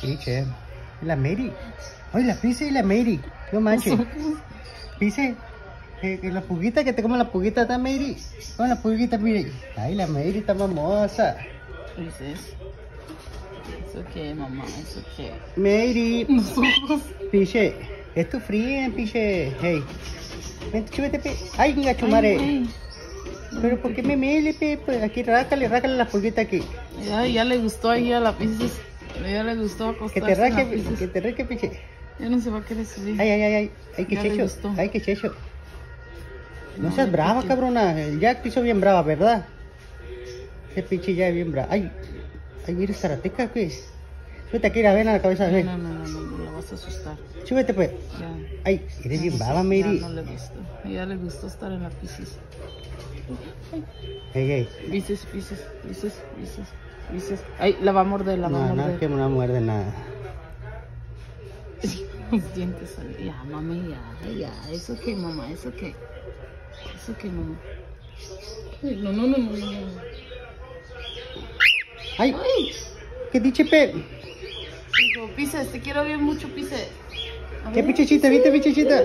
Piche. La Mary. Ay, la Pise y la Mary. No manches. Pise. Que, que la puguita, que te come la puguita, está Mary. Come la puguita, mire. Ay, la Mary está mamosa. Dices. It's okay, mamá, it's okay. Mary. Piche. Es tu fría, Piche. Hey. Vente, chúvete, pe. Ay, Ay, chumare. ay. Pero ¿por qué me mele, pe? Pues aquí, rácale, rácale la pulguita aquí. Ya, ya le gustó ahí a la Pisces. Ya le gustó Que acostarse te la raque, Pisces. que te raque, Piche. Ya no se va a querer subir. Ay, ay, ay, ay. Ay, que checho. Ay, que checho. No No, seas brava, Pichi. cabrona. El Jack te hizo bien brava, ¿verdad? Ese pinche ya es bien brava. Ay, ay, eres karateca, ¿qué? Súbete aquí, la ven a la cabeza, No, ven. no, no, no, no, no, la vas a asustar. Súbete, pues. Ya. Ay, eres bien brava, Mary. no le gustó. Ya le gustó estar en la Pisces. Ey, ey. Pisces, Pisces, Pisces, Pisces, Pisces. Ay, la va a morder, la va a No, no, morder. que no muerde nada. Los dientes salen. Ya, mami, ya, ya. Eso que, mamá, eso que. Eso que, mamá. Ay, no, no, no, no, no. no. Ay, Ay, ¿qué diche, pe? hijo, Pisces, te quiero bien mucho, Pisces. A ¿Qué pichechita, viste, pichechita?